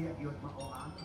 Siya yun mao ang